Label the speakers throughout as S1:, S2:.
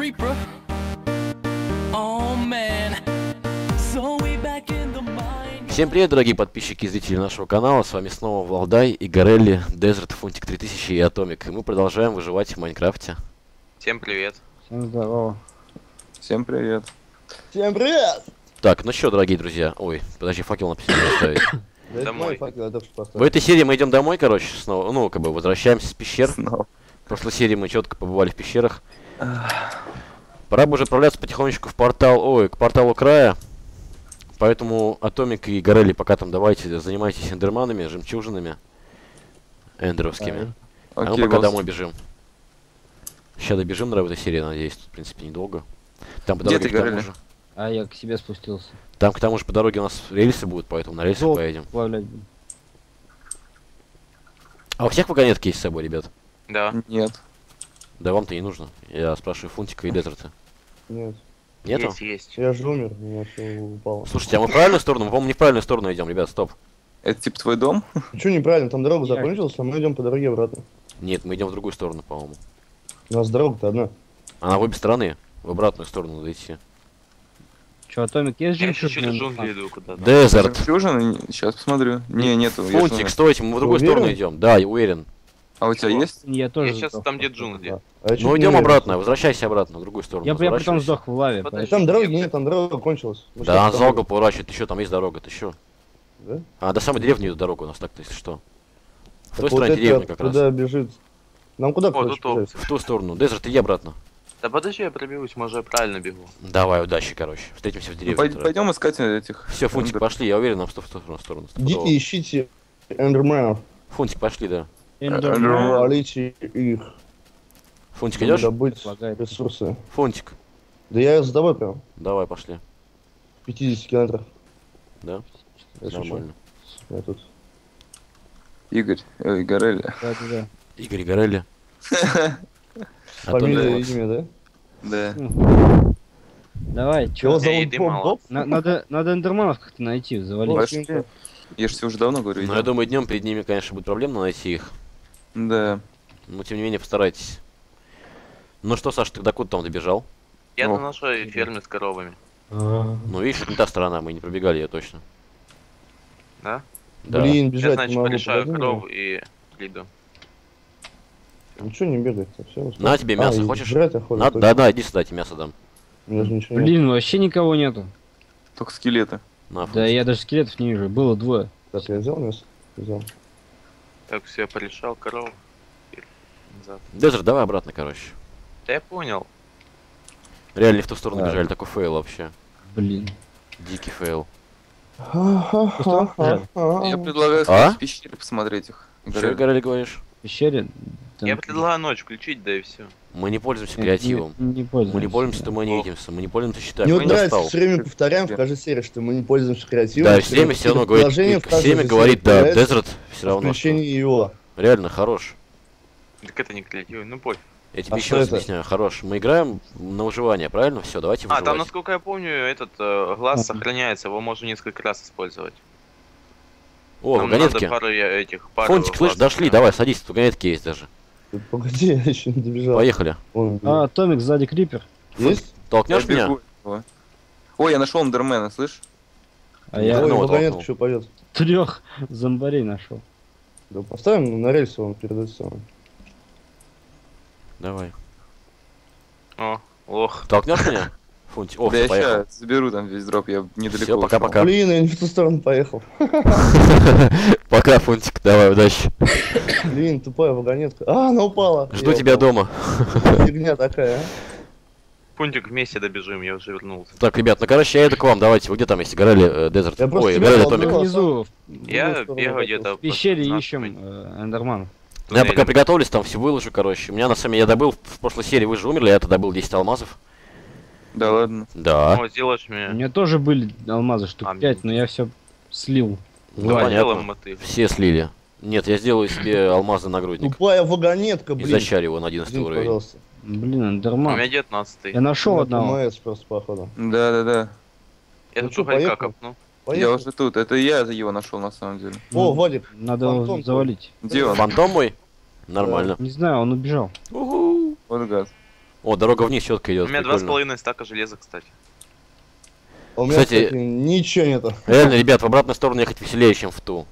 S1: creeper. Oh man. So we back in the mine.
S2: Всем привет, дорогие подписчики и зрители нашего канала. С вами снова Валдай, Игорелли, Desert, Фунтик 3000 и Атомик. И мы продолжаем выживать в Майнкрафте.
S3: Всем привет.
S4: Всем здорово.
S5: Всем привет.
S6: Всем привет!
S2: Так, ну что, дорогие друзья. Ой, подожди, факел на посередине оставить.
S6: Да это
S3: Домой.
S6: мой факел,
S2: В этой серии мы идем домой, короче, снова. Ну, как бы возвращаемся с пещер.
S5: Снова.
S2: В прошлой серии мы четко побывали в пещерах. Пора бы уже отправляться потихонечку в портал, ой, к порталу края. Поэтому Атомик и Горелли пока там давайте занимайтесь эндерманами, жемчужинами. Эндеровскими. А мы
S5: Окей,
S2: пока
S5: босс.
S2: домой бежим. Сейчас добежим, в этой серии, надеюсь. Тут, в принципе, недолго. Там по
S5: Где
S2: дороге
S5: ты,
S2: же.
S4: А я к себе спустился.
S2: Там к тому же по дороге у нас рельсы будут, поэтому на рельсы поедем.
S4: плавлять.
S2: А у всех вагонетки есть с собой, ребят?
S3: Да.
S5: Нет.
S2: Да вам-то не нужно. Я спрашиваю Фунтика и Дезерта.
S6: Нет,
S2: Нету?
S3: Есть, есть.
S6: я же умер, у меня все упало.
S2: Слушайте, а мы в правильную сторону? Мы, по-моему, не в правильную сторону идем, ребят, стоп.
S5: Это типа твой дом?
S6: Че неправильно, там дорога закончилась, а мы идем по дороге обратно.
S2: Нет, мы идем в другую сторону, по-моему.
S6: У нас дорога-то одна.
S2: Она в обе стороны. В обратную сторону надо идти.
S4: Че, Атомик, есть
S3: еще через джунгли иду куда-то.
S2: Дезерт.
S5: Сейчас посмотрю. Не, нету.
S2: Фунтик,
S5: же-
S2: стойте, мы в другую сторону идем. Да, я уверен.
S5: А у тебя есть?
S4: Я тоже
S3: Я сейчас
S4: сдох.
S3: там, где джунгли.
S6: А
S2: Ну идем обратно, возвращайся обратно, в другую сторону.
S4: Я, я при том
S2: разворачивайся.
S4: сдох в лаве.
S3: Подожди.
S6: Там дороги нет, там дорога кончилась. Мы
S2: Да, она угол поворачивает, ты что, там есть дорога, ты что?
S6: Да?
S2: А, до самой деревни идет дорога у нас так-то, если что. В
S6: Так
S2: той
S6: вот
S2: стороне деревни как раз.
S6: Куда бежит? Нам куда
S3: О, тут.
S2: В ту сторону. Дезерт, иди обратно.
S3: Да подожди, я проберусь, может я правильно бегу.
S2: Давай, удачи, короче. Встретимся в
S5: Ну,
S2: деревне.
S5: пой- пойдем искать этих.
S2: Все, Фунтик, пошли, я уверен, нам в ту в ту сторону.
S6: Идите ищите эндерменов,
S2: Фунтик, пошли, да.
S4: Эндермен.
S6: валите их,
S2: Фунтик, идешь?
S6: добыть ресурсы.
S2: Фунтик,
S6: Да я за тобой прям,
S2: давай, пошли.
S6: 50 километров.
S2: Да?
S6: Я шучу.
S2: Нормально.
S6: Я тут.
S5: Игорь. Ой, Горелли.
S4: Да, да, да.
S2: Игорь Горелли. А
S6: Фамилия и имя, да?
S5: Да.
S4: Давай,
S6: Его
S4: чё?
S3: Эй,
S6: зовут Боб
S4: Надо, надо эндерманов как-то найти, завалить.
S5: Я же тебе уже давно говорю.
S2: Ну, я думаю, днем перед ними, конечно, будет проблемно найти их.
S5: Да.
S2: Но, тем не менее, постарайтесь. Ну что, Саша, ты до куда там добежал?
S3: Я
S5: О.
S3: на нашей ферме с коровами.
S2: Ну, видишь, это не та сторона, мы не пробегали ее точно.
S3: Да?
S2: Да.
S6: Блин,
S3: Я,
S6: бежать
S3: значит,
S6: не могу.
S3: порешаю коров и приду.
S6: Ничего не бегает, все.
S2: На тебе мясо, хочешь?
S6: Жрать охота.
S2: На-
S6: точно.
S2: Да-да, иди сюда, тебе мясо дам.
S6: Ничего нет.
S4: Блин, вообще никого нету.
S5: Только скелеты.
S2: На,
S4: Да я даже скелетов не вижу, было двое.
S6: Так, я взял мясо? Взял.
S3: Так, все, порешал коров.
S2: Дезерт, давай обратно, короче.
S3: Да я понял.
S2: Реально не в ту сторону
S4: Да.
S2: бежали, такой fail вообще.
S4: Блин.
S2: Дикий fail.
S5: Я предлагаю
S2: А?
S5: в пещеры посмотреть их.
S2: Что.
S5: Горелли,
S2: говоришь?
S4: Пещере? там-
S3: Я предлагаю ночь включить, да и все.
S2: Мы не пользуемся
S4: Не-
S2: креативом.
S4: Не, не пользуемся.
S2: Мы не пользуемся
S4: да.
S2: туманитимся, мы не пользуемся считаем.
S6: Мне нравится,
S2: достал.
S6: все время повторяем в каждой серии, что мы не пользуемся креативом.
S2: Да, все время все равно говорит,
S6: приложение в каждой
S2: всеми
S6: серии
S2: говорит, да, Дезерт все равно.
S6: Включение его.
S2: Реально хорош.
S3: Так это не креативно, ну пофиг.
S2: Я тебе
S6: А
S2: еще раз
S6: это?
S2: объясняю, хорош. Мы играем на выживание, правильно? Все, давайте
S3: А,
S2: выживать.
S3: там, насколько я помню, этот э, глаз сохраняется, его можно несколько раз использовать.
S2: О,
S3: Нам
S2: вагонетки.
S3: надо пару я- этих пару
S2: Фонтик, слышь, дошли,
S3: сохранять.
S2: давай, садись, вагонетки есть даже.
S6: Погоди, я еще не добежал.
S2: Поехали.
S6: Вон,
S4: А, Атомик сзади крипер.
S6: Есть?
S2: Толкнешь меня?
S5: Ой, я нашел эндермена, слышь?
S4: А я
S2: Ну,
S6: Ой,
S2: толкнул.
S6: еще пойдет.
S4: трех зомбарей нашел.
S6: Да, поставим на рельсы, он перед самым.
S2: Давай.
S3: О, лох.
S2: Толкнешь меня? Фунтик. О,
S5: да я
S2: поехал.
S5: сейчас заберу там весь дроп, я недалеко ушел.
S2: пока-пока.
S6: Блин, я не в ту сторону поехал.
S2: Пока, Фунтик, давай, удачи.
S6: Блин, тупая вагонетка. А, она упала.
S2: Жду тебя дома.
S6: Фигня такая, а.
S3: Пунтик вместе добежим, я уже вернулся.
S2: Так, ребят, ну короче, я иду к вам, давайте. Вы где там есть? Горели, э, Дезерт.
S6: Я просто
S2: Ой,
S6: толкнул.
S2: Томик.
S4: Внизу,
S3: Я бегаю где-то
S4: в пещере ищем
S3: 15
S4: э, эндерманов.
S2: Я пока приготовлюсь, там все выложу, короче. У меня на самом деле, я добыл в прошлой серии, вы же умерли, я это добыл 10 алмазов.
S5: Да ладно.
S2: Да.
S3: О, сделаешь
S4: У
S3: мне...
S4: меня тоже были алмазы штук
S3: А,
S4: 5, но я все слил.
S2: Ну, понятно. Все слили. Нет, я сделаю себе алмазный нагрудник.
S6: Тупая вагонетка,
S2: И
S6: блин.
S2: зачарю его на 11
S6: Извините,
S2: уровень.
S6: пожалуйста.
S4: Блин,
S3: У
S4: эндерман.
S3: меня 19
S4: Я нашел
S6: Ну,
S4: одного.
S6: ПМС просто, походу.
S5: Да-да-да.
S3: Я
S6: Ну
S3: тут
S6: поехал?
S3: копну.
S5: Я уже тут. Это я его нашел на самом деле.
S6: О, Вадик,
S4: Надо его
S6: Фантом
S4: завалить.
S5: Где он?
S2: Фантом мой? Нормально.
S4: Не знаю, он убежал.
S2: Уху.
S5: Вот гад.
S2: О, дорога вниз четко
S3: У
S2: идет.
S3: меня два с половиной стака железа, кстати.
S6: А у меня,
S2: Кстати-
S6: кстати, ничего нету.
S2: Реально, ребят, в обратную сторону ехать веселее, чем в ту.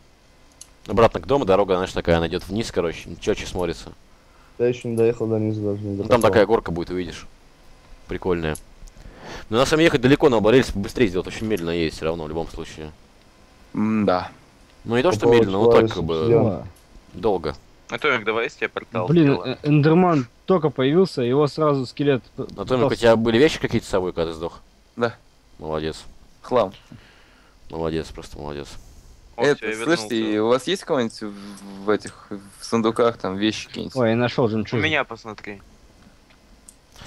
S2: Обратно к дому дорога, знаешь, такая, она идет вниз, короче, четче смотрится.
S6: Я еще не доехал до низа даже не
S2: Ну, там
S6: докопал.
S2: такая горка будет, увидишь. Прикольная. Но на самом ехать далеко, надо было рельсы быстрее сделать, очень медленно едет все равно, в любом случае.
S5: Да.
S2: Ну не то, что медленно, но так как бы долго.
S3: А Томик, давай я портал
S4: Блин,
S3: сделаю.
S4: э, Эндерман только появился, его сразу скелет...
S2: На Томик, у тебя были вещи какие-то с собой, когда ты сдох?
S5: Да.
S2: Молодец.
S5: Хлам.
S2: Молодец, просто молодец.
S3: О, всё,
S5: Это,
S3: вернулся.
S5: у вас есть кого-нибудь в, этих в сундуках там вещи какие-нибудь?
S4: Ой, я нашел
S3: У
S4: жемчужину.
S3: меня посмотри.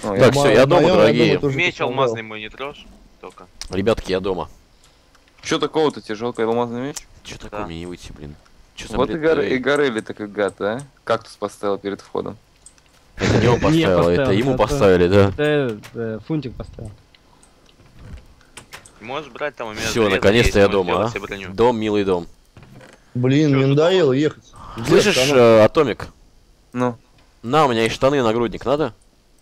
S5: Ну,
S2: Так, всё, я дома, дорогие.
S3: Меч алмазный мой не трожь. Только.
S2: Ребятки, я дома.
S5: Чё такого-то тяжелый алмазный меч?
S2: Че такое
S3: Да.
S2: мне не выйти, блин? Че за
S5: вот и,
S2: бред
S5: гор...
S2: такой?
S5: и горели такой гад, а? Кактус поставил перед входом.
S2: Это не он поставил, это ему поставили, да.
S4: Это фунтик поставил.
S3: Можешь брать там у меня
S2: Все, наконец-то я дома, а. Дом, милый дом.
S6: Блин, мне надоело ехать.
S2: Слышишь, э, Атомик?
S5: Ну,
S2: На, у меня есть штаны и нагрудник, надо?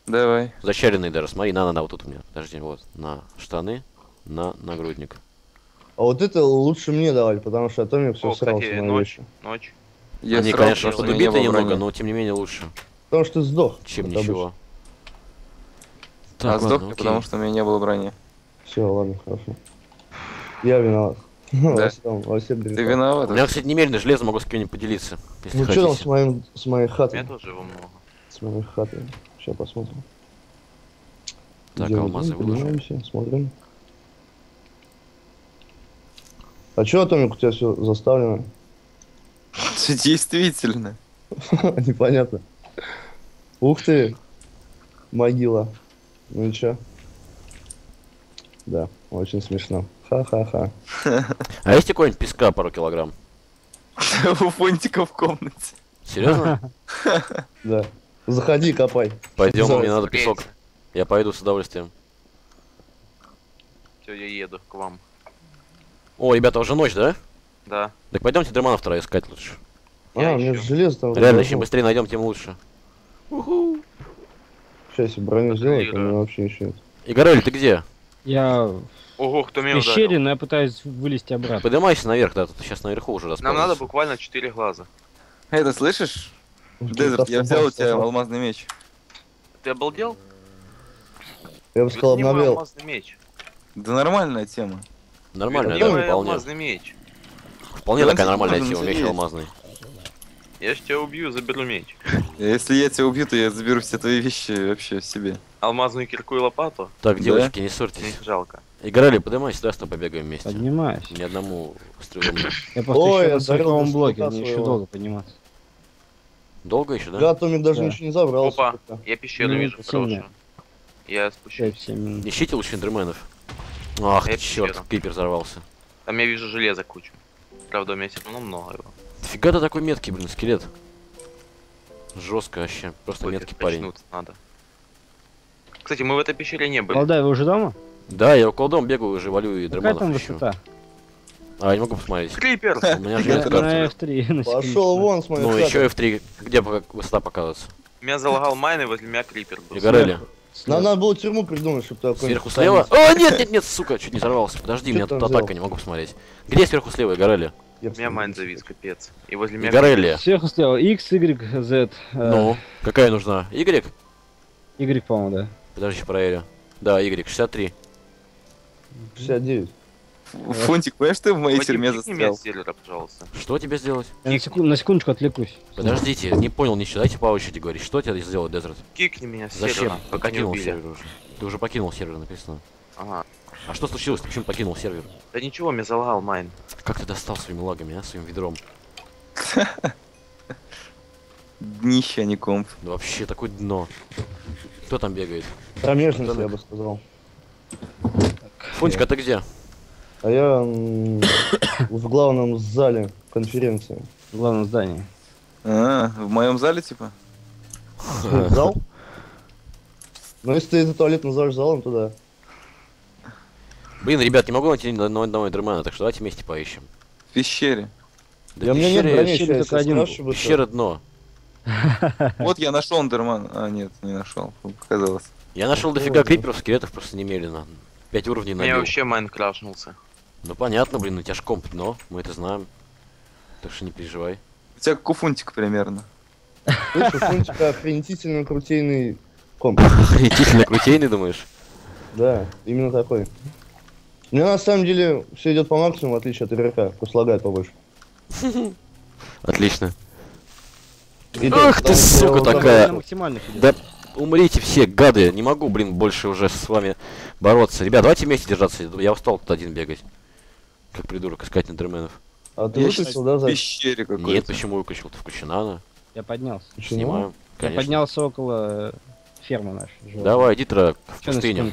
S5: давай.
S2: Зачаренный даже, смотри, на, на, на, вот тут у меня. Подожди, вот, на штаны, на нагрудник.
S6: А вот это лучше мне давали, потому что Атомик все
S3: О,
S6: срал
S3: кстати,
S6: с моей
S3: ночь.
S6: вещи.
S3: Ночь.
S5: Я
S2: Они,
S5: сразу
S2: конечно,
S5: было
S2: немного, но тем не менее лучше,
S6: Потому что сдох.
S2: чем ничего.
S6: обычно.
S2: Так,
S5: а сдох потому что у меня не было брони.
S6: Все, ладно, хорошо. Я виноват. Во всем- во всем
S5: Ты виноват?
S2: У меня, кстати, немерено железо, могу с кем-нибудь поделиться, если
S6: Ну что там с, моим, с моей
S3: У меня
S6: хатой?
S3: тоже его много.
S6: С моей хатой. Сейчас посмотрим.
S2: Так,
S6: Где
S2: алмазы.
S6: Поднимаемся, смотрим. А чё, Атомик, у тебя все заставлено?
S5: Действительно.
S6: Непонятно. Ух ты! Могила. Ну и чё? Да, очень смешно. Ха-ха-ха.
S2: А есть какой-нибудь песка пару килограмм?
S5: У Фунтика в комнате.
S2: Серьезно?
S6: Да. Заходи, копай.
S2: Пойдем, мне надо песок. Я пойду с удовольствием.
S3: Все, я еду к вам.
S2: О, ребята, уже ночь, да?
S3: Да.
S2: Так пойдемте Дермана вторая искать лучше.
S6: А, мне
S3: ищу.
S6: же железо там...
S2: Реально, чем быстрее найдем, тем лучше.
S6: Сейчас я броню сделаю, там меня вообще ничего нет.
S2: Игорель, ты где?
S4: Я в
S3: Ого, кто меня
S4: пещере,
S3: ударил?
S4: но я пытаюсь вылезти обратно.
S2: Поднимайся наверх, да, тут сейчас наверху уже
S3: Нам
S2: расположился.
S3: надо буквально 4 глаза.
S5: Это слышишь?
S6: Ну,
S5: Дезерт, я взял у тебя алмазный меч.
S3: Ты обалдел?
S6: Я бы сказал, обновил.
S3: алмазный меч.
S5: Да нормальная тема.
S2: Нормально,
S3: Верни
S2: да, вполне.
S3: алмазный меч.
S2: Вполне такая нормальная тема, меч алмазный.
S3: Я ж тебя убью, заберу меч.
S5: Если я тебя убью, то я заберу все твои вещи вообще себе.
S3: Алмазную кирку и лопату?
S2: Так,
S5: Да?
S2: девочки, не
S3: Мне
S2: ссорьтесь.
S3: их жалко.
S2: Игорель, поднимайся, давай с тобой побегаем вместе.
S4: Поднимаюсь.
S2: Ни одному стрелу.
S4: Я просто
S6: Ой,
S4: еще
S6: я
S4: на сороковом блоке, мне еще долго подниматься.
S2: Долго еще, да?
S6: Да, Атомик даже
S4: Да.
S6: ничего не забрал.
S3: Опа, я пещеру
S4: Ну,
S3: вижу хорошую. Я спущусь.
S4: 5-7 минут.
S2: Ищите лучше эндерменов. Ах,
S3: Я
S2: черт, крипер взорвался.
S3: Там я вижу железа кучу. Правда, у меня все равно много его.
S2: Фига ты такой меткий, блин, скелет. Жестко вообще, просто
S3: Будет
S2: меткий парень.
S3: надо. Кстати, мы в этой пещере не были.
S4: Алдай, вы уже дома?
S2: Да, я около дома бегаю, уже валю и
S4: Какая там
S2: ищу.
S4: высота?
S2: А, я не могу посмотреть.
S3: Крипер!
S2: У меня же нет
S4: на
S2: карты.
S4: F3. на
S6: Пошел вон с моей
S2: Ну, еще F3, где высота показывается?
S3: Меня залагал майн, и возле меня крипер был.
S2: Игорели.
S6: Нам
S4: Слева.
S6: надо было тюрьму придумать, чтобы такой...
S2: Сверху слева? О, нет, нет, нет, сука, чуть не взорвался. Подожди, меня тут атака, не могу посмотреть. Где сверху слева, Игорели?
S6: Я
S3: У меня майн завис, капец. И возле меня...
S2: Игорели.
S4: Сверху слева X, Y, Z. э,
S2: Ну, какая нужна? Y?
S4: Y, по-моему, да.
S2: Подожди, проверю. Да, Y, 63.
S6: 69.
S5: Фунтик, понимаешь, ты в моей тюрьме застрял?
S3: сервера, пожалуйста.
S2: Что тебе сделать?
S4: Я на, секунд- на секундочку отвлекусь.
S2: Подождите, не понял ничего, дайте по очереди говорить. Что тебе сделал Дезерт?
S3: Кикни меня с
S2: Зачем?
S3: сервера, пока не
S2: покинул
S3: убили.
S2: сервер уже. Ты уже покинул сервер, написано.
S3: Ага.
S2: А что случилось? Ты почему покинул сервер?
S3: Да ничего, меня залагал майн.
S2: Как ты достал своими лагами, а, своим ведром?
S5: Днище, а не комп.
S2: Да вообще такое дно. Кто там бегает?
S6: Промежность, я бы сказал.
S2: Фунтик, а ты где?
S6: А я в главном зале конференции.
S4: В главном здании.
S5: А, в моем зале, типа?
S6: Зал? Ну, если ты этот туалет назовешь залом, то да.
S2: Блин, ребят, не могу найти ни одного эндермена, так что давайте вместе поищем.
S5: В пещере.
S2: Да
S6: Я, меня нет
S2: пещеры-
S6: брони,
S4: пещере только один
S2: Пещера дно.
S5: Вот я нашел Эндерман. А, нет, не нашел. Показалось.
S2: Я нашел дофига криперов, скелетов просто немедленно. Пять уровней набил.
S3: вообще майн крашнулся.
S2: Ну понятно, блин, у тебя ж комп дно, мы это знаем. Так что не переживай.
S5: У тебя куфунтик примерно.
S6: Слышь, у Фунтика охренительно крутейный комп.
S2: Охренительно крутейный, думаешь?
S6: Да, именно такой. У меня на самом деле все идет по максимуму, в отличие от игрока. Пусть лагает побольше.
S2: Отлично. Ах ты, сука
S6: я
S2: такая. Да умрите все, гады, не могу, блин, больше уже с вами бороться. Ребят, давайте вместе держаться, я устал тут один бегать. Как придурок, искать эндерменов.
S6: А ты
S5: Я
S6: выключил, да, за
S5: пещере какой-то.
S2: Нет, почему выключил? Ты включена она.
S4: Я поднялся.
S2: Снимаем.
S4: Я
S2: Конечно.
S4: поднялся около э, фермы нашей.
S2: Давай, иди Тра, в пустыню.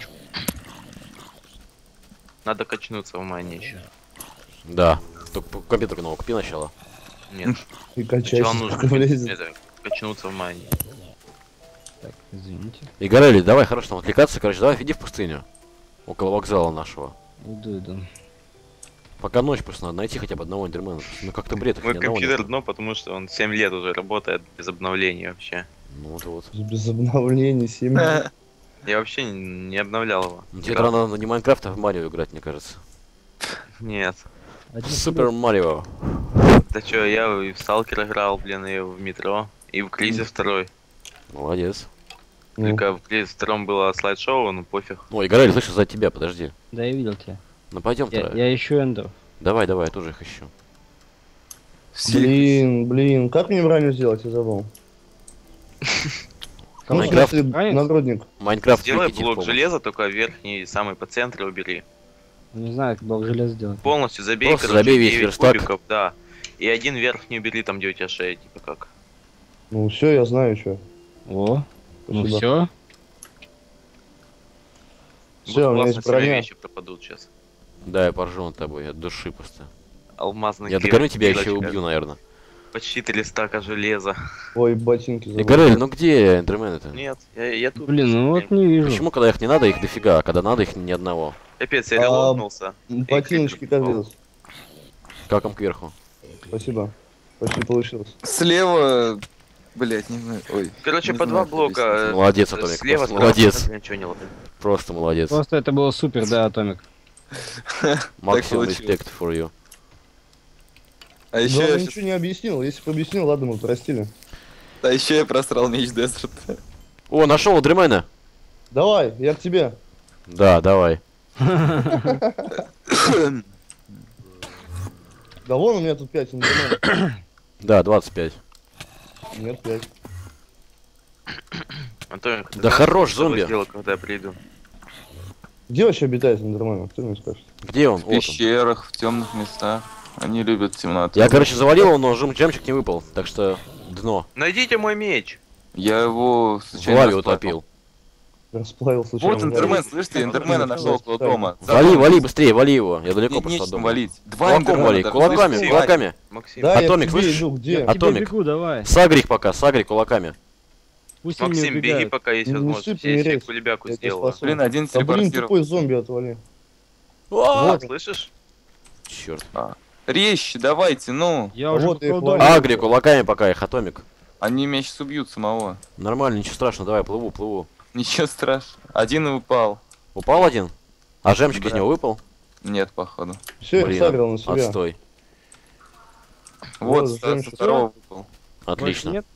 S3: Надо качнуться в майне еще.
S2: Да. Только компьютер нового купи сначала.
S3: Нет,
S6: И качайся,
S3: нужно это, качнуться в майне.
S4: Так, извините.
S2: И Горели, давай, хорошо там отвлекаться, короче, давай иди в пустыню. Около вокзала нашего.
S4: Иду, иду.
S2: Пока ночь просто надо найти хотя бы одного эндермена. Ну как-то бред, их
S3: Мой компьютер дно, потому что он 7 лет уже работает без обновлений вообще.
S2: Ну вот вот.
S6: Без обновлений 7
S3: Я вообще не не обновлял его.
S2: Тебе надо не Майнкрафт, а в Марио играть, мне кажется.
S3: Нет.
S2: Супер Марио.
S3: Да чё, я и в Сталкер играл, блин, и в метро, и в Кризис второй.
S2: Молодец.
S6: Ну,
S3: Только в Кризис втором было слайд-шоу, ну пофиг.
S2: Ой, Горели, слышишь, за тебя, подожди.
S4: Да, я видел тебя.
S2: Ну пойдем,
S4: Я, я ищу эндеров.
S2: Давай, давай, я тоже их ищу.
S6: Блин, блин, как мне броню сделать, я забыл. Ну,
S2: Майнкрафт?
S6: нагрудник.
S2: Майнкрафт
S3: Сделай блок железа, только верхний, самый по центру убери.
S4: Не знаю, как блок железа сделать.
S3: Полностью забей,
S2: Просто
S3: короче,
S2: забей весь
S3: 9
S2: верстак.
S3: кубиков, да. И один верхний убери, там где у тебя шея, типа как.
S6: Ну все, я знаю, что.
S4: О, ну все.
S6: Все, у меня есть броня.
S3: вещи пропадут сейчас.
S2: Да, я поржу над тобой, от души просто.
S3: Алмазный
S2: Я догоню тебя еще убью, наверное.
S3: Почти три стака железа.
S6: Ой, ботинки забыл.
S2: Горели, ну где эндермены-то?
S3: Нет, я, я тут.
S4: Блин, ну вот не вижу.
S2: Почему, когда их не надо, их дофига, а когда надо, их ни одного?
S3: Капец, я
S6: А,
S3: релогнулся.
S6: Ботиночки делать?
S2: Как им кверху?
S6: Спасибо. Почти получилось.
S5: Слева... Блять, не знаю. Ой.
S3: Короче,
S5: не
S3: по два
S5: знаю,
S3: блока. э,
S2: Молодец, Атомик,
S3: Слева,
S2: просто молодец.
S3: ничего не делал.
S2: Просто молодец.
S4: Просто это было супер, да, Атомик.
S2: Максимум респект for you.
S5: А еще я,
S6: ничего не объяснил. Если бы объяснил, ладно, мы простили.
S5: а еще я просрал меч Десерт.
S2: О, нашел эндермена!
S6: Давай, я к тебе.
S2: Да, давай.
S6: Да вон у меня тут 5 индерменов.
S2: Да, 25.
S6: Нет, 5.
S3: Антон,
S2: Да хорош, зомби.
S3: сделаю, когда я приду?
S6: Где вообще обитает индермен? Кто мне скажет?
S2: Где он?
S5: В пещерах, в темных местах. Они любят темноту.
S2: Я, короче, завалил его, но жем джемчик не выпал. Так что дно.
S3: Найдите мой меч!
S5: Я его
S2: В
S5: случайно
S2: лаве
S5: расплавил.
S2: утопил.
S6: Расплавил случайно.
S5: Вот Эндермен, слышь ты, Эндермена нашел около дома.
S2: Вали, вали быстрее, вали его. Я далеко
S5: Не,
S2: просто от дома.
S5: валить. Два
S2: Кулаком вали, кулаками, кулаками.
S3: Максим,
S6: Да,
S2: Атомик, слышишь?
S6: где?
S2: Атомик.
S4: бегу, давай.
S2: Сагри их пока, сагри кулаками.
S4: Пусть
S3: Максим, беги, пока есть возможность. Я себе кулебяку
S6: спасу.
S5: Блин, один
S6: Да блин,
S5: телепортировал.
S6: тупой зомби отвали.
S2: А,
S6: Вот.
S3: Слышишь?
S2: Черт.
S5: Резче, давайте, ну.
S4: Я
S6: А
S4: уже
S6: вот
S4: по
S6: их.
S2: Агри кулаками пока их, атомик.
S5: Они меня сейчас убьют самого.
S2: Нормально, ничего страшного, давай, плыву, плыву.
S5: Ничего страшного. Один и упал.
S2: Упал один? А жемчуг из
S5: Да.
S2: него выпал?
S5: Нет, походу.
S6: Все, я
S2: Блин,
S6: сагрил на себя.
S2: Отстой.
S5: Вот,
S6: Вот,
S5: со- со второго выпал.
S4: Больше
S2: Отлично.
S4: нет?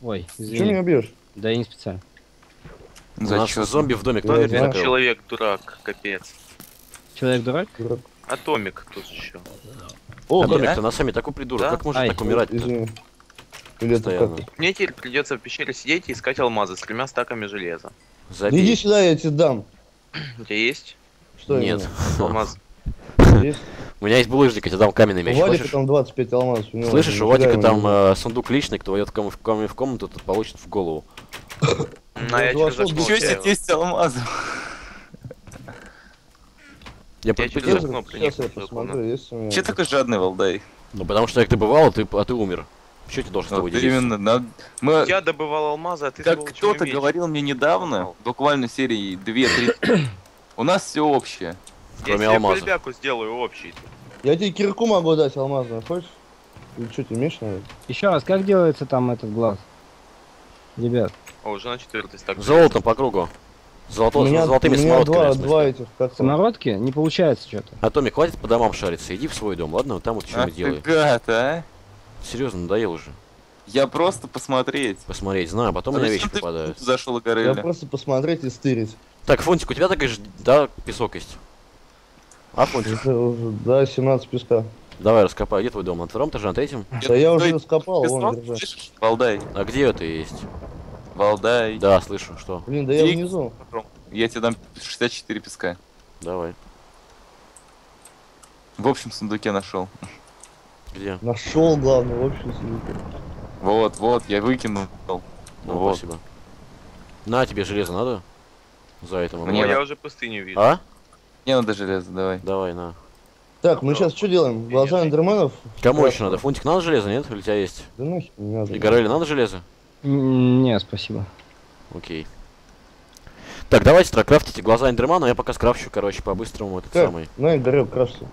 S4: Ой, извини.
S6: меня бьешь?
S4: Да я не специально.
S2: У нас
S5: Зачет.
S2: зомби в доме
S6: Я знаю.
S2: закрыл.
S3: Человек дурак, капец.
S4: Человек дурак?
S6: Дурак.
S3: Атомик тут еще.
S6: О,
S2: Атомик,
S5: да?
S2: ты на сами такой придурок,
S3: Да?
S2: как может
S4: Ай.
S2: так Постоянно.
S6: как?
S3: Мне теперь придется в пещере сидеть и искать алмазы с тремя стаками железа.
S6: Да иди
S2: Забей.
S6: сюда, я тебе дам.
S3: У тебя есть
S6: Что
S2: Нет.
S3: алмаз?
S6: Есть?
S2: У меня есть булыжник, я тебе дам каменный
S6: У
S2: мяч.
S6: Вадика там 25 алмазов. у
S2: Слышишь, у Вадика там э, сундук личный, кто войдет ко мне в комнату, тот получит в голову.
S3: А я через у его.
S5: 10 алмазов.
S2: Я
S3: Я через
S6: Сейчас
S3: окно
S6: я посмотрю, есть у меня.
S5: Че такой жадный, Валдай?
S2: ну потому что я их добывал, а ты, а ты умер. Что тебе должен с тобой
S5: Вот
S2: делиться?
S5: именно, на- мы...
S3: Я добывал алмазы, а ты
S5: Как кто-то говорил мне недавно, буквально серии 2-3, у нас все общее.
S3: Я
S2: Кроме
S3: себе
S2: алмазов.
S3: кулебяку сделаю общий.
S6: Я тебе кирку могу дать алмазную, хочешь? Или что, тебе меч надо?
S4: Еще раз, как делается там этот глаз? Ребят,
S3: О, уже на четвертый стак.
S2: Золотом по кругу. Золото,
S6: у меня,
S2: золотыми
S6: у меня два, два этих, как там?
S4: самородки не получается что-то.
S2: А Томик, хватит по домам шариться, иди в свой дом, ладно? Вот там вот что-нибудь делай.
S5: Офигато, а?
S2: Серьезно, надоел уже.
S5: Я просто посмотреть.
S2: Посмотреть, знаю, а потом
S5: А зачем
S2: вещи попадают.
S5: Зашел
S6: Я
S5: Гареля.
S6: просто посмотреть и стырить.
S2: Так, Фунтик, у тебя такая же, да, песок есть? А, Фунтик?
S6: Да, 17 песка.
S2: Давай раскопай, где твой дом? На втором этаже, на третьем?
S6: Да я уже раскопал, вон?
S5: Валдай.
S2: А где это есть?
S5: Валдай.
S2: Да, слышу, что?
S6: Блин, да я
S5: Тик.
S6: внизу.
S5: Я тебе дам 64 песка.
S2: Давай.
S5: В общем сундуке нашел.
S2: Где?
S6: Нашел, главное, в общем сундуке.
S5: Вот, вот, я выкинул.
S2: Ну,
S5: Вот.
S2: спасибо. На, тебе железо надо? За это могу.
S5: Мне
S3: О, я уже пустыню вижу.
S2: А?
S5: Не надо железо, давай.
S2: Давай, на.
S6: Так, мы сейчас что делаем? Глаза эндерменов?
S2: Кому еще надо? Фунтик надо железо, нет? Или у тебя есть?
S6: Да нахер не надо.
S2: И Горели надо железо?
S4: Не, спасибо.
S2: Окей. Так, давайте тогда крафтите глаза Эндермана, я пока скрафчу, короче, по-быстрому этот
S6: Как?
S2: самый.
S6: На, Игорек, крашься.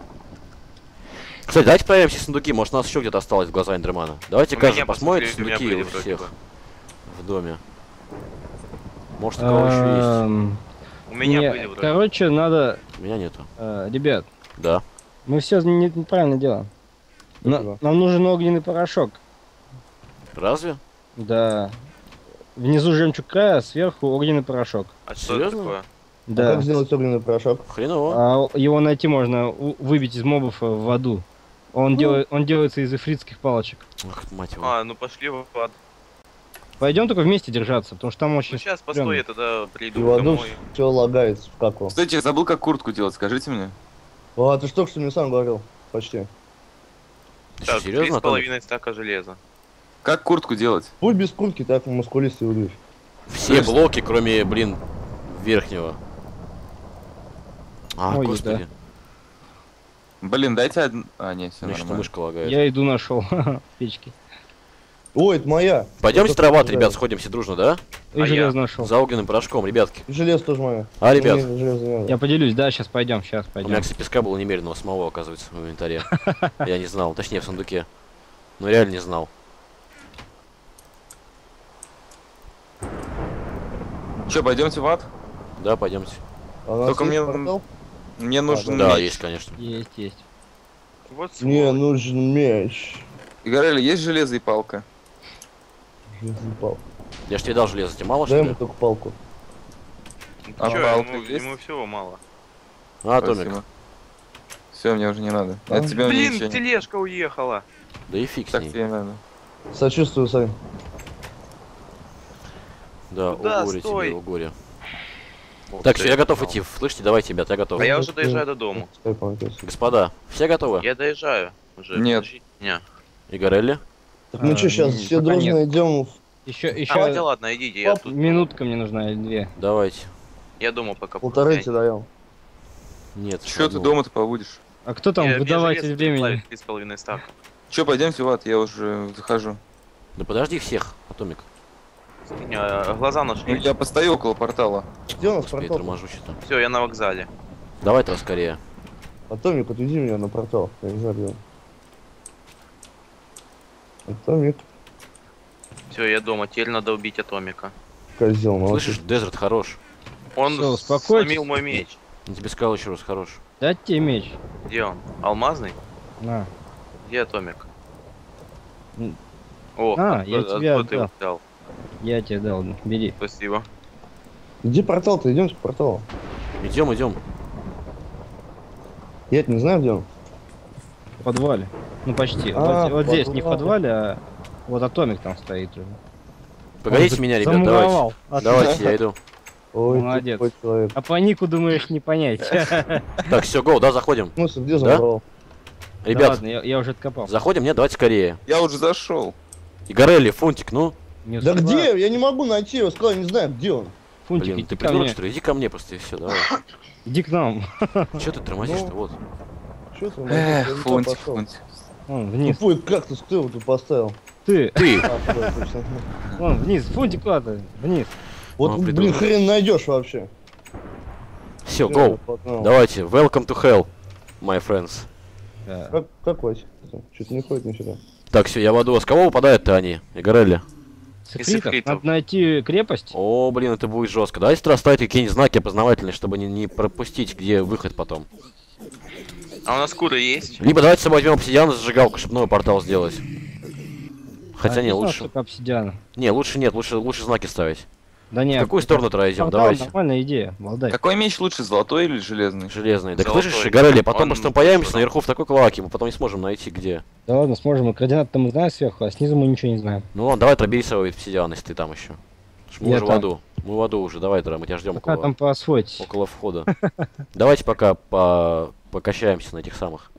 S2: Кстати, давайте проверим все сундуки, может у нас еще где-то осталось глаза Эндермана. Давайте
S3: У
S2: каждый посмотрит
S3: у
S2: сундуки у
S3: вроде
S2: всех в доме. Может у кого еще
S4: Эм,
S3: У меня
S4: не,
S3: были вроде.
S4: Короче, надо,
S2: есть? У меня нету.
S4: э, ребят,
S2: Да.
S4: мы все неправильно делаем. На- нам нужен огненный порошок.
S2: Разве?
S4: Да. Внизу жемчуг края, сверху огненный порошок.
S3: А что это
S2: Серьезно?
S3: такое?
S6: А
S4: Да.
S6: как сделать огненный порошок?
S2: Хреново.
S4: А его найти можно выбить из мобов э, в аду. Он, делает, он делается из эфритских палочек.
S2: Ах, мать его.
S3: А, ну пошли в ад.
S4: Пойдем только вместе держаться, потому что там
S3: Ну
S4: очень...
S3: сейчас,
S4: стрёмно.
S3: постой, я тогда приду
S6: в аду
S3: домой.
S6: все лагает в каку.
S5: Кстати, я забыл, как куртку делать, скажите мне.
S6: А, ты что, что мне сам говорил? Почти.
S3: Так, три с половиной стака железа.
S5: Как куртку делать?
S6: Будь без куртки, так мускулистый выглядишь.
S2: Все блоки, кроме, блин, верхнего. А,
S4: Ой,
S2: господи.
S5: Блин, дайте одну... А, не, все
S2: что-то
S5: нормально.
S2: мышка лагает.
S4: Я иду нашел печки.
S6: Ой, это моя.
S2: Пойдемте
S6: Это
S2: трават, ребят,
S6: да.
S2: сходим все дружно, да?
S4: И
S3: А
S4: железо нашел.
S2: За огненным порошком, ребятки.
S6: И Железо тоже моя.
S2: А, ребят.
S4: Я поделюсь, да, сейчас пойдем, сейчас
S2: у меня,
S4: пойдем.
S2: кстати, песка было немеренного самого, оказывается, в инвентаре. Я не знал, точнее, в сундуке. Ну, реально не знал.
S5: Че, пойдемте в ад?
S2: Да, пойдемте.
S6: А
S5: Только мне-
S6: портал?
S5: Мне нужен
S2: Да,
S5: меч.
S2: есть, конечно.
S4: Есть, есть.
S3: Вот
S6: Мне нужен меч.
S5: Игорелли, есть железо и палка?
S6: Железный пал.
S2: Я ж тебе дал железо, тебе мало,
S6: Дай
S2: что
S6: ему
S2: ли?
S6: только палку.
S5: А
S3: Чё,
S5: палка
S3: ему,
S5: есть?
S3: ему всего мало.
S2: А, Томик.
S5: Все, мне уже не надо.
S6: А?
S5: Тебя мне
S3: Блин, тележка уехала.
S2: Да и фиг с
S5: Так
S2: ней.
S5: тебе надо.
S6: Сочувствую, Сань.
S2: Да,
S3: Куда?
S2: о горе
S3: Стой.
S2: тебе, о горе.
S3: Ух
S2: Так, все, я готов идти. Слышите, давайте, ребят, я готов.
S3: А я уже доезжаю до дома.
S2: Господа, все готовы?
S3: Я доезжаю уже.
S5: Нет.
S3: меня.
S2: Игорелли?
S6: Так мы
S4: А,
S6: что, сейчас все дружно
S4: нет.
S6: идем в...
S4: Еще,
S3: А,
S4: еще
S3: хотя ладно, идите, я
S6: Оп,
S3: тут.
S4: минутка мне нужна две.
S2: Давайте.
S3: Я дома пока.
S6: полторы тебе даем.
S2: Нет.
S5: Че ты
S2: одну.
S5: дома-то побудешь?
S4: А кто там
S3: Я-
S4: выдаватель времени?
S3: Три с половиной стака.
S5: Че, пойдемте в ад, я уже захожу.
S2: Да подожди всех, Атомик.
S3: Не, а, Глаза
S5: Ну,
S3: нашли.
S5: Я постою около портала.
S6: Где у нас портал?
S2: торможу что-то.
S3: Все, я на вокзале.
S2: Давай-то скорее.
S6: Атомик, отведи меня на портал. Я не знаю, где он. Атомик,
S3: Все, я дома. Теперь надо убить атомика.
S6: козел, молодец.
S2: Слышишь, Дезерт хорош.
S3: Он
S4: Всё,
S3: сломил мой меч.
S2: Я тебе сказал еще раз, хорош.
S4: Дать тебе меч.
S3: Где он? Алмазный?
S4: На.
S3: Где атомик? О,
S4: А, я
S3: откуда-
S4: тебе
S3: откуда ты его
S4: отдал. Я тебе дал, бери.
S3: Спасибо.
S6: Где портал-то? Идемте к порталу.
S2: Идем, идем.
S6: Я не знаю, где он.
S4: В подвале. Ну почти.
S6: А,
S4: вот вот здесь, не в
S6: подвал.
S4: подвале, а вот атомик там стоит уже.
S2: Погодите
S4: Он
S2: меня, ребят, давайте.
S4: А
S2: Давайте, я иду.
S6: Ой,
S4: Молодец. А по нику думаешь не понять.
S2: Так, все, гоу, да, заходим.
S6: Смысле, где?
S4: Да
S2: Ребят,
S4: ладно, я я уже откопал.
S2: заходим, нет, давайте скорее.
S5: Я уже зашел.
S2: Игорелли, Фунтик, ну.
S4: Не
S6: Да где? Я не могу найти его. Сказал, не знаю, где он.
S4: Фунтик,
S2: Блин,
S4: иди
S2: ты
S4: ко
S2: придурок,
S4: мне.
S2: что ли? Иди ко мне просто и все, давай.
S4: Иди к нам.
S2: Че ты тормозишь-то,
S6: Ну.
S2: вот.
S6: Что ты?
S5: Эх,
S6: не
S5: фунтик,
S6: пошел.
S5: фунтик.
S4: Вон, вниз.
S6: Тупой кактус, кто его тут поставил?
S4: Ты.
S2: Ты!
S6: А.
S4: Вон, вниз. Фунтик куда-то. Вниз.
S6: Вот,
S2: Ну,
S6: блин, хрен найдешь вообще.
S2: Все,
S6: погнал.
S2: Давайте, welcome to hell, my friends.
S6: Как, как Вась? Что-то не ходит ни сюда.
S2: Так, все, я в аду. А с кого выпадают-то они? Игорелли?
S4: С
S3: Из
S4: эфритов.
S3: эфритов.
S4: Надо найти крепость.
S2: О, блин, это будет жестко. Давайте тогда ставить какие-нибудь знаки опознавательные, чтобы не, не пропустить, где выход потом.
S3: А у нас куры есть?
S2: Либо давайте с собой возьмем обсидиан и зажигалку, чтобы новый портал сделать. Хотя
S4: А,
S2: не, лучше.
S4: обсидиана.
S2: Не, лучше нет, лучше, лучше знаки ставить.
S4: Да
S2: В
S4: нет.
S2: какую сторону тогда идем? Давайте.
S4: Нормальная идея, Валдай.
S5: Какой меч лучше, золотой или железный?
S2: Железный. Так
S3: Золотой.
S2: слышишь, Игорелли, потом
S3: Он
S2: просто мы появимся наверху в такой клаке, мы потом не сможем найти где.
S4: Да ладно, сможем. Мы координаты мы знаем сверху, а снизу мы ничего не знаем.
S2: Ну ладно, давай пробери свой обсидиан, если ты там еще. Мы
S4: Я
S2: уже в аду. Мы в аду уже, давай, Дра, мы тебя ждем
S4: Пока
S2: около,
S4: там поосвойтесь.
S2: около входа. Давайте пока по... покачаемся на этих самых.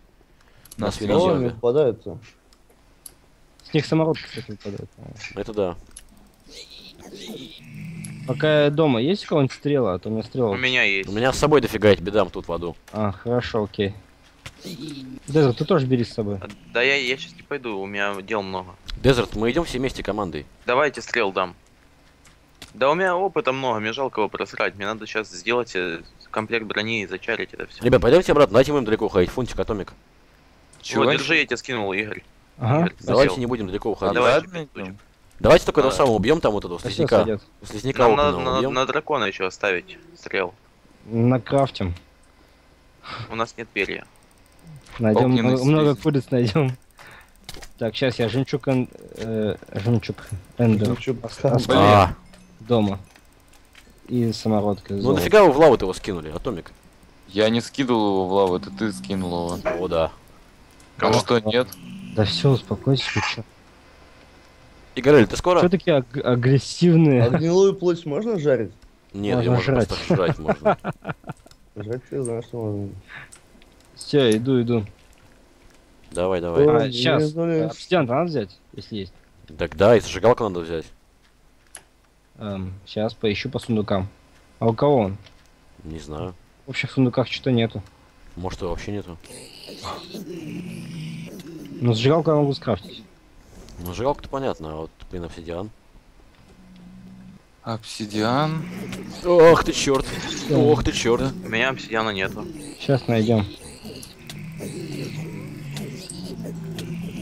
S5: На
S6: выпадают-то?
S4: С них самородки, кстати, выпадают.
S2: Это да.
S4: Пока я дома, есть у кого-нибудь стрела? А то у меня стрела.
S3: У меня есть.
S2: У меня с собой дофига этих бедам тут в аду.
S4: А, хорошо, окей. Дезер, ты тоже бери с собой.
S3: А, Да я, я сейчас не пойду, у меня дел много.
S2: Дезерт, мы идем все вместе командой.
S3: Давайте стрел дам. Да у меня опыта много, мне жалко его просрать. Мне надо сейчас сделать э, комплект брони и зачарить это все.
S2: Ребят, пойдемте обратно, дайте будем далеко уходить. Фунтик, атомик.
S5: Чего?
S3: Вот, держи, я тебе скинул, Игорь.
S4: Ага.
S3: Игорь,
S2: Давайте не будем далеко
S5: А
S2: уходить.
S3: давай.
S5: давай.
S2: Давайте только этого
S3: А.
S2: самого убьем там вот этого слизняка. Слизняка
S3: Нам надо
S2: опытного
S3: на, дракона еще оставить стрел.
S4: Накрафтим.
S3: У нас нет перья.
S4: Найдем много, куриц найдем. Так, сейчас я жемчуг эн- э, жемчуг эндер.
S2: А,
S4: дома. И самородка.
S2: ну
S4: золото.
S2: нафига вы в лаву его скинули, атомик?
S5: Я не скидывал его в лаву, это ты скинул его.
S2: О, да.
S5: А
S3: Кого?
S5: что, нет?
S4: Да все, успокойтесь, вы чё?
S2: Игорель, ты скоро?
S4: Чё такие аг- агрессивные?
S6: А гнилую плоть можно жарить?
S2: Нет,
S4: Можно
S2: ее можно
S4: жрать.
S2: просто жрать можно.
S6: Жрать я знаю, что можно.
S4: Все, иду, иду.
S2: Давай, давай.
S4: А, сейчас. Обсидиан надо взять, если есть.
S2: Так да, и зажигалку надо взять.
S4: сейчас поищу по сундукам. А у кого он?
S2: Не знаю.
S4: В общих сундуках что-то нету.
S2: Может, его вообще нету.
S4: Но сжигалку я могу скрафтить.
S2: Ну, зажигалка-то понятно, а вот, блин, обсидиан.
S5: Обсидиан.
S2: Ох ты черт. Ох ты черт.
S3: У меня обсидиана нету.
S4: Сейчас найдем.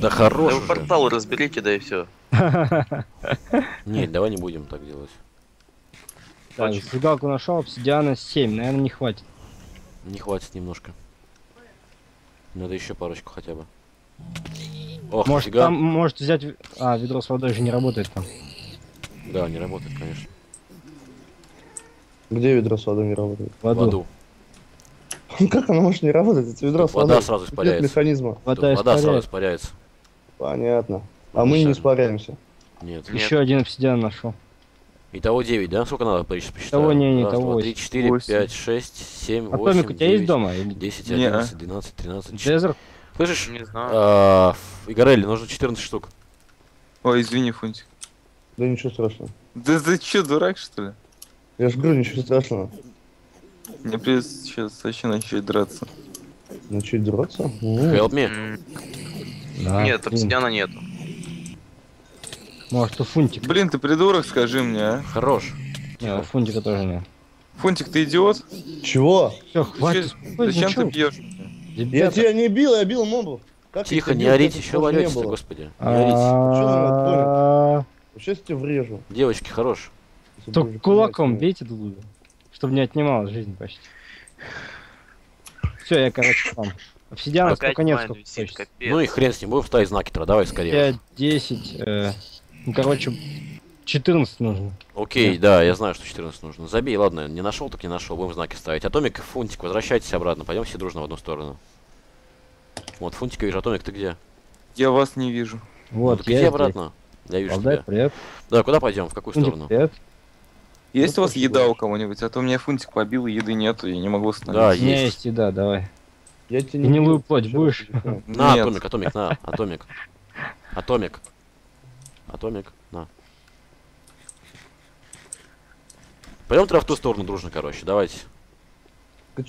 S2: Да хорош
S3: Да вы портал разберите, да и все.
S2: Нет, давай не будем так делать.
S4: Так, сжигалку нашел, обсидиана 7, наверное, не хватит.
S2: Не хватит немножко. Надо еще парочку хотя бы. Ох,
S4: Может,
S2: нифига.
S4: там, может взять... в- А, ведро с водой же не работает там.
S2: Да, не работает, конечно.
S6: Где ведро с водой не работает?
S4: В
S2: В
S4: аду.
S2: аду.
S6: Как оно может не работать? Это ведро с
S2: вода
S6: водой.
S2: сразу
S6: Нет
S2: испаряется.
S6: механизма.
S2: Тут
S4: Вода
S2: вода сразу
S4: испаряет.
S2: испаряется.
S6: Понятно. А мы не испаряемся.
S2: Нет.
S3: Нет.
S4: Еще один обсидиан нашел.
S2: Итого 9, да? Сколько надо посчитать?
S4: Того не, не,
S2: Раз,
S4: того
S2: два,
S4: восемь.
S2: три, четыре,
S5: Восемь.
S2: пять, шесть, семь,
S4: А
S2: восемь,
S4: Томик у тебя есть дома? или-
S2: десять,
S5: Не, а.
S2: одиннадцать, двенадцать, тринадцать. чет-
S4: Дезерт?
S2: Слышишь?
S3: Не знаю.
S2: А, Игорелли, нужно 14 штук.
S5: Ой, извини, Фунтик.
S6: Да ничего страшного.
S5: Да ты чё, дурак, что ли?
S6: Я же говорю, ничего страшного.
S5: Мне придется сейчас вообще начать драться.
S6: Начать драться?
S2: Help me.
S4: Да,
S3: Нет, обсидиана нету.
S4: Может, у Фунтика.
S5: Блин, ты придурок, скажи мне, а?
S2: Хорош.
S4: Не, у Фунтика тоже нет.
S5: Фунтик, ты идиот?
S6: Чего?
S4: Все, хватит.
S5: Зачем- ты
S4: вы,
S6: Я тебя не бил, я бил. Как я
S2: Тихо, не орите, еще
S6: было?
S2: господи. Не орите.
S6: Сейчас я тебя врежу.
S2: Девочки, хорош.
S4: Только кулаком бейте друг друга. Чтобы не отнималась жизнь почти. Все, я, короче, там. Обсидиана сколько нет, сколько
S3: висит.
S2: Ну и хрен с ним, будем ставить знаки тогда, давай скорее.
S4: 5, 10, э, ну, короче, 14 нужно.
S2: Окей, да, я знаю, что 14 нужно. Забей, ладно, не нашел, так не нашел, будем знаки ставить. Атомик и Фунтик, возвращайтесь обратно, пойдем все дружно в одну сторону. Вот, Фунтик, вижу, Атомик, ты где?
S5: Я вас не вижу.
S2: Ну,
S4: Вот,
S2: так
S4: я
S2: иди
S4: здесь.
S2: обратно. Я вижу
S4: Валдай,
S2: тебя.
S4: привет.
S2: Да, куда пойдем, в какую
S4: Фунтик,
S2: сторону?
S4: привет.
S5: Есть
S6: Ну,
S5: у вас еда у
S6: будешь.
S5: кого-нибудь? А то меня Фунтик побил, и еды нету, и не могу
S2: Да,
S5: остановиться.
S4: У меня
S2: есть.
S4: есть еда, давай.
S6: Я тебя не
S4: Гнилую плоть будешь?
S2: На,
S5: Нет.
S2: Атомик, Атомик, на, Атомик. Атомик. Атомик, на. Пойдем в ту сторону дружно, короче, давайте.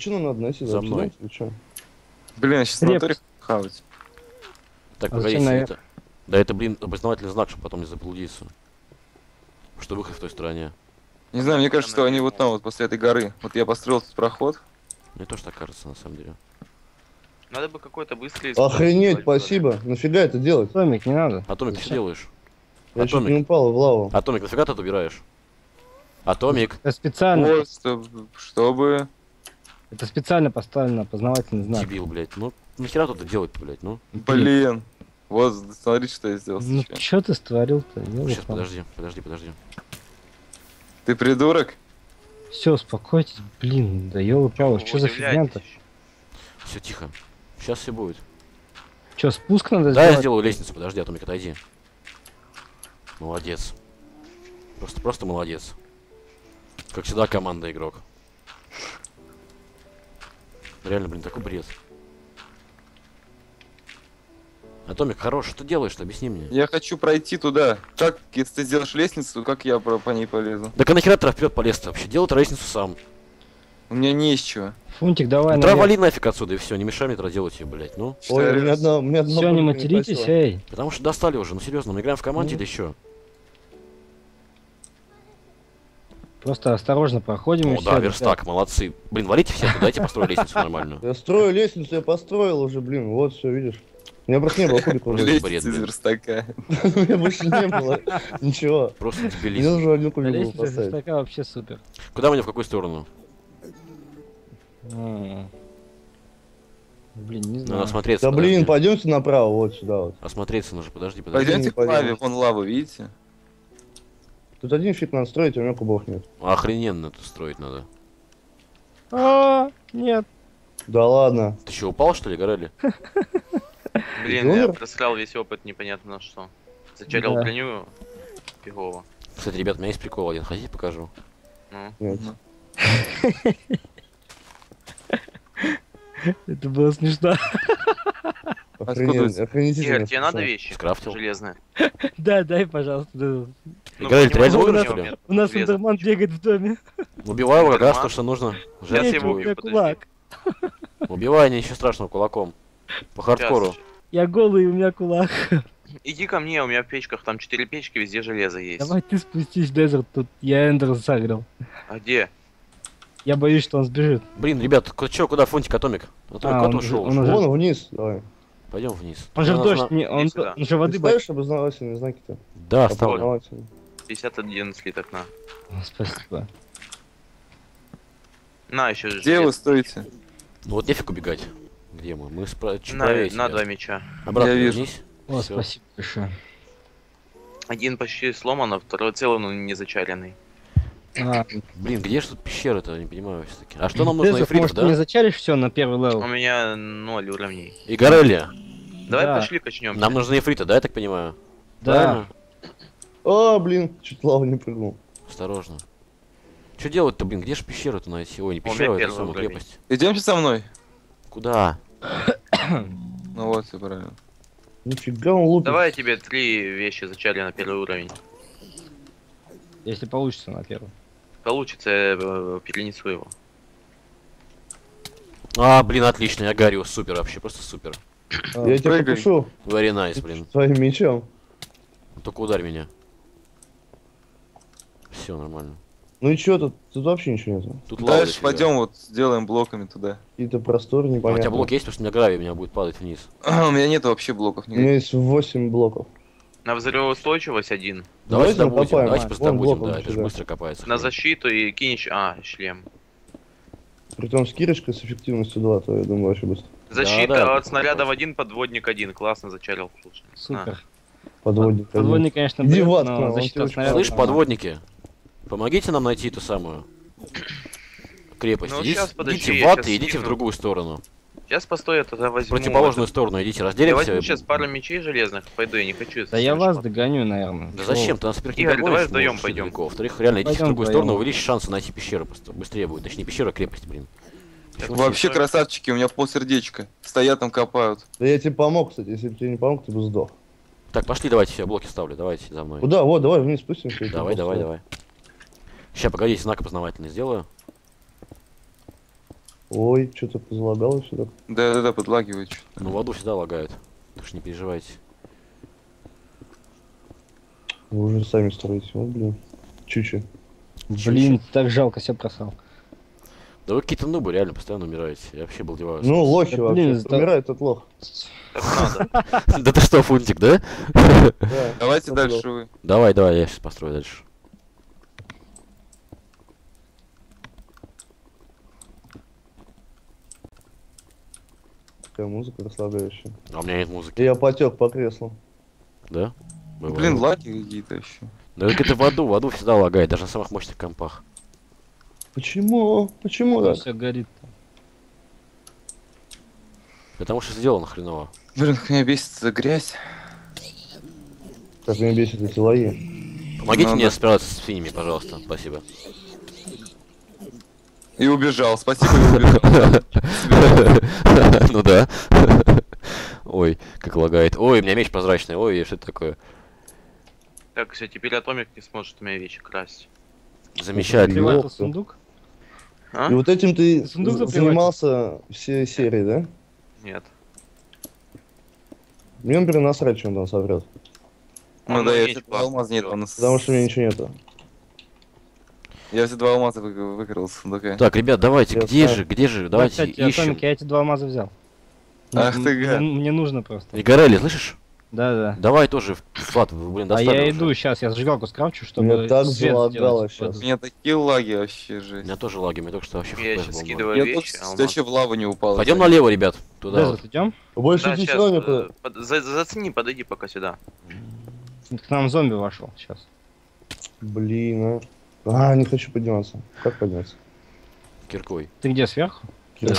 S6: Нам надо найти?
S2: За мной.
S5: Блин, я сейчас
S4: Крепость.
S5: натуре хавать.
S2: Так,
S4: А наверх?
S2: это... Да это, блин, обозначительный знак, чтобы потом не заблудиться. Что выход в той стороне.
S5: Не знаю, мне кажется, что они вот там, вот после этой горы. Вот я построил этот проход.
S2: Мне тоже так кажется, на самом деле.
S3: Надо бы какой-то быстрый
S6: Охренеть, спасибо. Нафига это делать?
S4: Томик, не надо.
S2: Атомик, ты что делаешь?
S6: Я чуть
S2: Атомик.
S6: не упал в лаву.
S2: Атомик, нафига ты убираешь? Атомик.
S4: Это специально,
S5: Вот, чтоб- чтобы...
S4: это специально поставлено опознавательный знак.
S2: Дебил, блядь. Ну, нахера тут это делать-то, блядь, ну?
S5: Блин. Вот, смотри, что я сделал
S4: Ну что ты створил-то?
S2: Сейчас, подожди, подожди, подожди.
S5: Ты придурок?
S4: Все, успокойтесь, блин, да ёлы палы, что за фигня-то?
S2: Все, тихо. Сейчас все будет.
S4: Что, спуск надо
S2: Да, я
S4: сделать?
S2: сделаю лестницу, подожди, Атомик, отойди. Молодец. Просто, просто молодец. Как всегда, команда игрок. Реально, блин, такой бред. Атомик, хорош, что ты делаешь-то? Объясни мне.
S5: Я хочу пройти туда. Как, если ты сделаешь лестницу, как я по, ней полезу?
S2: Да нахера ты вперед полез вообще? Делай ты лестницу сам.
S5: У меня не из чего.
S4: Фунтик, давай
S2: Ну,
S4: наверх.
S2: вали нафиг отсюда и все, не мешай мне делать ее, блядь, ну.
S6: Ой, у меня одна, у меня одна
S4: Все, не материтесь,
S6: хватило.
S4: эй.
S2: Потому что достали уже, ну серьезно, мы играем в команде или еще?
S4: Просто осторожно проходим. и
S2: О, да, верстак, молодцы. Блин, валите все, дайте построю лестницу нормальную.
S6: Я строю лестницу, я построил уже, блин, вот все, видишь. У меня просто не было.
S2: Блин.
S5: Лестница из верстака.
S6: У меня больше не было. Ничего.
S2: Просто
S6: Мне
S2: дебилизм.
S6: нужно один
S4: Да,
S6: кубик
S4: Лестница
S6: поставить.
S4: верстака вообще супер.
S2: Куда мне, в какую сторону?
S4: Блин, не
S2: Надо
S4: знаю.
S2: осмотреться.
S6: Да блин, пойдемте направо, вот сюда вот.
S2: Осмотреться нужно, подожди, подожди.
S6: Пойдем.
S5: Пойдемте к лаве, вон лаву, видите?
S6: Тут один фиг надо строить, а у меня кубов нет.
S2: Охрененно тут строить надо.
S4: А, нет.
S6: Да ладно.
S2: Ты что, упал что ли, Горели?
S3: Блин, я просрал весь опыт непонятно на что. Зачарил броню фигово.
S2: Кстати, ребят, у меня есть прикол один, хотите покажу?
S3: Ну,
S6: Нет.
S4: Это было смешно.
S5: Это?
S6: охренительно.
S3: Игорь, тебе надо вещи?
S2: Скрафтил.
S3: Железные.
S4: Да, дай, пожалуйста.
S3: Ну,
S2: Игорь, ты умер,
S3: у
S2: что ли?
S3: меня
S4: У нас. Эндерман бегает в доме.
S2: Убиваю его как раз то, что нужно.
S3: Сейчас его убью,
S4: кулак.
S2: Убивай, ничего страшного, кулаком. По хардкору.
S4: Я голый, у меня кулак.
S3: Иди ко мне, у меня в печках там 4 печки, везде железо есть.
S4: Давай ты спустись в дезерт, тут я Эндер загрел.
S3: А где?
S4: Я боюсь, что он сбежит.
S2: Блин, ребят, чё, куда фунтик атомик? Атомик
S4: А,
S2: куда
S4: он
S2: ушел?
S4: он уже-
S6: Вон вниз, давай.
S2: Пойдем вниз.
S4: Он же в
S2: Нам
S4: дождь, не, он, он же воды боится.
S6: ставишь обознавательные знаки-то?
S2: Да, оставлю.
S6: Опознавательные.
S3: 51 слиток на.
S4: Спасибо.
S3: На, еще
S5: Где вы стоите?
S2: Ну вот нефиг убегать. Где мы? Мы спра... чуть
S3: На,
S2: правее
S3: на два меча.
S2: Обратно
S5: Я вижу.
S2: вернись.
S4: О,
S2: Всё.
S4: спасибо большое.
S3: Один почти сломан, а второй целый, но не зачаренный.
S4: А,
S2: Блин, где же тут пещера-то? Не понимаю все-таки. А что нам нужно,
S4: Дезерт,
S2: Эфрит,
S4: может,
S2: да?
S4: не зачаришь все на первый
S3: У
S4: level?
S3: меня ноль уровней.
S2: И Горелли.
S3: Давай
S4: Да.
S3: пошли качнем.
S2: Нам нужны ифрита, да, я так понимаю?
S4: Да.
S2: Правильно?
S6: А, блин, чуть лаву не прыгнул.
S2: Осторожно. Что делать-то, блин? Где же пещеру-то найти? Ой, не
S3: У
S2: пещера, это самая
S3: уровень.
S2: крепость.
S5: Идемте со мной.
S2: Куда?
S5: Ну вот, все правильно.
S6: Нифига он лупит.
S3: Давай я тебе три вещи зачарю на первый уровень.
S4: Если получится на первый.
S3: Получится, я э, перенесу его.
S2: А, блин, отлично, я горю. Супер вообще, просто супер.
S6: А, Я тебя покушу
S2: Very nice, блин.
S6: своим мечом.
S2: Только ударь меня. Все нормально.
S6: Ну и чё тут? Тут вообще ничего нет.
S2: Тут
S5: Дальше пойдем вот сделаем блоками туда.
S6: Какие-то просторы
S2: А у
S6: непонятные.
S2: тебя блок есть, потому что у меня гравий у меня будет падать вниз.
S5: у меня нет вообще блоков
S6: У
S5: никаких.
S6: меня есть 8 блоков.
S3: На взрывоустойчивость один.
S2: Давайте добудем, давайте
S6: А,
S2: просто
S6: блоком
S2: да, это же быстро копается.
S3: На защиту и кинь щ- А, шлем.
S6: Притом с кирочкой с эффективностью 2, то я думаю вообще быстро.
S3: Защита
S2: да,
S3: от снарядов один, подводник один. Классно зачарил. Слушай.
S4: Супер.
S6: Подводник.
S4: Подводник, конечно,
S6: ад,
S4: но
S6: нам, он
S4: защита от снарядов
S2: Слышь, подводники, помогите нам найти ту самую крепость.
S3: Ну,
S2: идите
S3: щас, подожди,
S2: идите в ад и идите в другую сторону.
S3: Сейчас постой, я тогда
S2: В
S3: возьму...
S2: противоположную сторону идите,
S3: Я
S2: разделимся.
S3: возьму сейчас пару мечей железных, пойду, я не хочу.
S4: Да я вас догоню, наверное.
S2: Да зачем? Ты нас во-первых, не
S3: Игорь,
S2: догонишь,
S3: давай вдвоем пойдем.
S2: Во-вторых, реально, идите в другую сторону, увеличить шансы найти пещеру просто быстрее будет. Точнее, пещера крепость, блин.
S5: Вообще красавчики, у меня полсердечка. Стоят там копают.
S6: Да я тебе помог, кстати. Если бы тебе не помог, ты бы сдох.
S2: Так, пошли, давайте, все, блоки ставлю, давайте за мной.
S6: Куда? Вот, давай вниз спустимся.
S2: Давай, давай, давай. Сейчас, погодите, знак опознавательный сделаю.
S6: Ой, что-то позалагалось сюда.
S5: Да-да-да, подлагивает что-то.
S2: Ну, воду всегда лагает. Так что не переживайте.
S6: Вы уже сами строите. Вот, блин. Чучи.
S4: Блин, так жалко, все просал.
S2: Да вы какие-то нубы, реально, постоянно умираете. Я вообще балдеваю.
S6: Ну, лохи
S4: Да,
S6: вообще.
S4: блин,
S6: Умирает этот лох.
S2: Да ты что, Фунтик, да?
S6: Да.
S5: Давайте дальше вы.
S2: Давай, давай, я сейчас построю дальше.
S6: Такая музыка расслабляющая.
S2: А у меня нет музыки,
S6: я потек по креслу.
S2: да? Бывает.
S5: Блин, лаги какие-то еще.
S2: Да как это в аду, в аду всегда лагает, даже на самых мощных компах.
S6: Почему? Почему так?
S4: Все горит.
S2: Потому что сделано хреново.
S5: Блин, как меня бесит эта грязь.
S6: Как меня бесит эти лаги.
S2: Помогите
S5: Ну
S2: мне справиться с свиньями, пожалуйста. Спасибо.
S5: И убежал. Спасибо, и убежал.
S2: Ну да. Ой, как лагает. Ой, у меня меч прозрачный. Ой, что это такое?
S3: Так, все, теперь Атомик не сможет у меня вещи красть.
S2: Замечательно.
S4: Этот сундук.
S3: А?
S6: И вот этим ты
S4: Сундук
S6: занимался все серии, да?
S3: Нет.
S6: Мне, например, насрать, что он там соврет.
S5: Ну да, я алмаза нет.
S6: Потому что у меня ничего нету.
S5: Я все два алмаза вы- выкрал из сундука.
S2: Так, ребят, давайте,
S6: Я
S2: где
S6: знаю.
S2: же, где же?
S4: Да,
S2: Давайте
S4: кстати,
S2: ищем.
S4: Атомик, я эти два алмаза взял.
S5: Ах ты
S4: мне,
S5: гад.
S4: мне нужно просто.
S2: И Горели, слышишь?
S4: Да, да.
S2: Давай тоже в склад, вы, блин,
S4: А
S2: достали
S4: я
S2: уже.
S4: иду сейчас, я зажигалку скрафчу, чтобы
S6: Меня так
S4: свет
S6: залагало
S4: сделать.
S6: щас.
S5: У меня такие лаги вообще
S2: У
S5: жесть.
S2: меня тоже лаги, мне только что вообще
S3: Я сейчас скидываю.
S5: Я
S3: вещи,
S5: тут
S3: алмаз.
S5: вообще в лаву не упал.
S2: Пойдем налево, ребят. Туда.
S4: Куда
S2: вот.
S4: идем?
S6: Больше
S3: Да, сейчас, э, под- за- зацени, подойди пока сюда.
S4: К нам зомби вошел сейчас.
S6: Блин, а. А, не хочу подниматься. Как подняться?
S2: Киркой.
S4: Ты где, сверху?
S3: Да.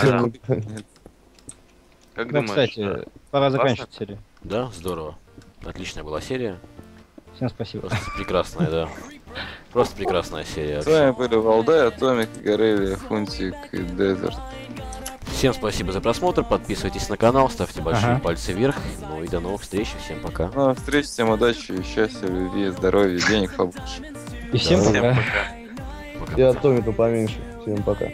S3: Как
S4: Ну,
S3: думаешь?
S4: кстати,
S3: э,
S4: пора
S3: классно?
S4: заканчивать серию.
S2: Да, здорово. Отличная была серия.
S4: Всем спасибо.
S2: Просто прекрасная, да. Просто прекрасная серия.
S5: С вами были Валдай, Атомик, Горелия, Фунтик и Дезерт.
S2: Всем спасибо за просмотр, подписывайтесь на канал, ставьте большие
S4: Ага.
S2: пальцы вверх. Ну и до новых встреч, всем пока.
S5: Ну, а встреч, всем удачи, счастья, любви, здоровья, денег побольше.
S4: И всем
S6: Да.
S3: Всем
S4: пока.
S3: пока.
S2: Пока.
S6: И атомика поменьше. Всем пока.